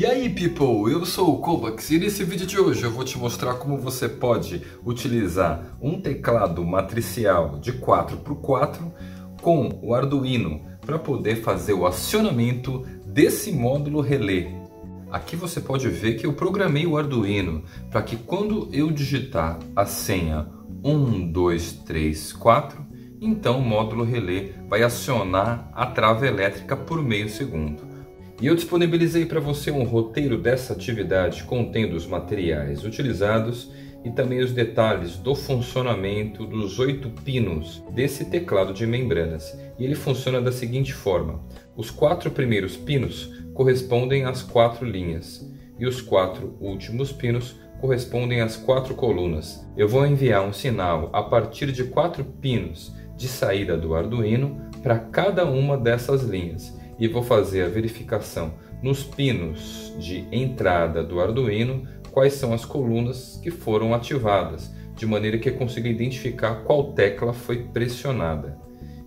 E aí people, eu sou o Kovacs e nesse vídeo de hoje eu vou te mostrar como você pode utilizar um teclado matricial de 4x4 com o Arduino para poder fazer o acionamento desse módulo relé. Aqui você pode ver que eu programei o Arduino para que quando eu digitar a senha 1, 2, 3, 4, então o módulo relé vai acionar a trava elétrica por meio segundo. E eu disponibilizei para você um roteiro dessa atividade contendo os materiais utilizados e também os detalhes do funcionamento dos oito pinos desse teclado de membranas. E ele funciona da seguinte forma: os quatro primeiros pinos correspondem às quatro linhas e os quatro últimos pinos correspondem às quatro colunas. Eu vou enviar um sinal a partir de quatro pinos de saída do Arduino para cada uma dessas linhas e vou fazer a verificação nos pinos de entrada do Arduino quais são as colunas que foram ativadas, de maneira que eu consiga identificar qual tecla foi pressionada.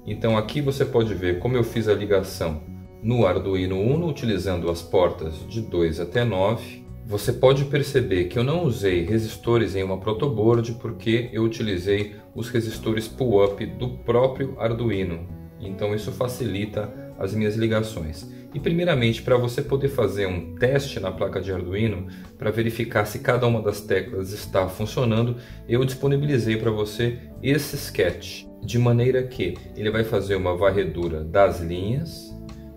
Então aqui você pode ver como eu fiz a ligação no Arduino Uno utilizando as portas de 2 até 9. Você pode perceber que eu não usei resistores em uma protoboard porque eu utilizei os resistores pull-up do próprio Arduino. Então isso facilita as minhas ligações. E primeiramente, para você poder fazer um teste na placa de Arduino, para verificar se cada uma das teclas está funcionando, eu disponibilizei para você esse sketch, de maneira que ele vai fazer uma varredura das linhas,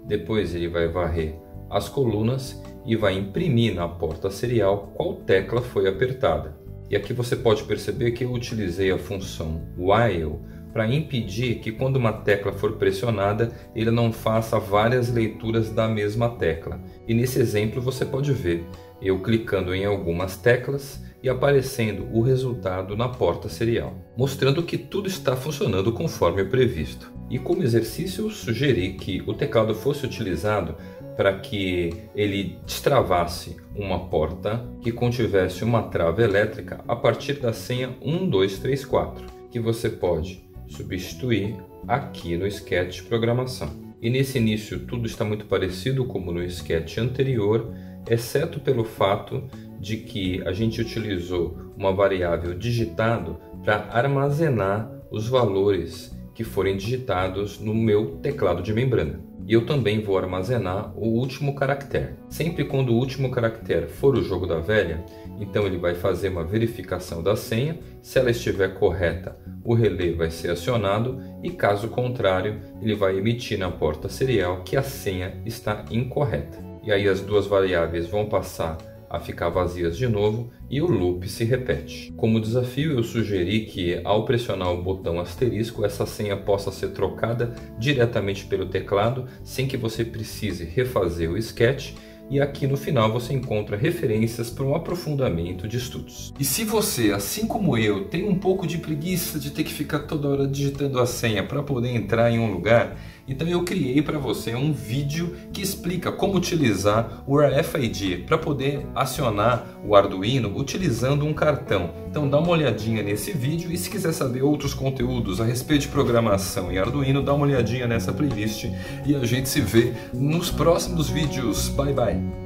depois ele vai varrer as colunas e vai imprimir na porta serial qual tecla foi apertada. E aqui você pode perceber que eu utilizei a função while para impedir que quando uma tecla for pressionada, ele não faça várias leituras da mesma tecla. E nesse exemplo você pode ver eu clicando em algumas teclas e aparecendo o resultado na porta serial, mostrando que tudo está funcionando conforme previsto. E como exercício, eu sugeri que o teclado fosse utilizado para que ele destravasse uma porta que contivesse uma trava elétrica a partir da senha 1234, que você pode substituir aqui no sketch programação. E nesse início tudo está muito parecido como no sketch anterior, exceto pelo fato de que a gente utilizou uma variável digitado para armazenar os valores que forem digitados no meu teclado de membrana. E eu também vou armazenar o último caractere. Sempre quando o último caractere for o jogo da velha, então ele vai fazer uma verificação da senha. Se ela estiver correta, o relé vai ser acionado e caso contrário, ele vai emitir na porta serial que a senha está incorreta. E aí as duas variáveis vão passar a ficar vazias de novo e o loop se repete. Como desafio, eu sugeri que ao pressionar o botão asterisco, essa senha possa ser trocada diretamente pelo teclado, sem que você precise refazer o sketch e aqui no final você encontra referências para um aprofundamento de estudos. E se você, assim como eu, tem um pouco de preguiça de ter que ficar toda hora digitando a senha para poder entrar em um lugar, então eu criei para você um vídeo que explica como utilizar o RFID para poder acionar o Arduino utilizando um cartão. Então dá uma olhadinha nesse vídeo e se quiser saber outros conteúdos a respeito de programação e Arduino, dá uma olhadinha nessa playlist e a gente se vê nos próximos vídeos. Bye bye!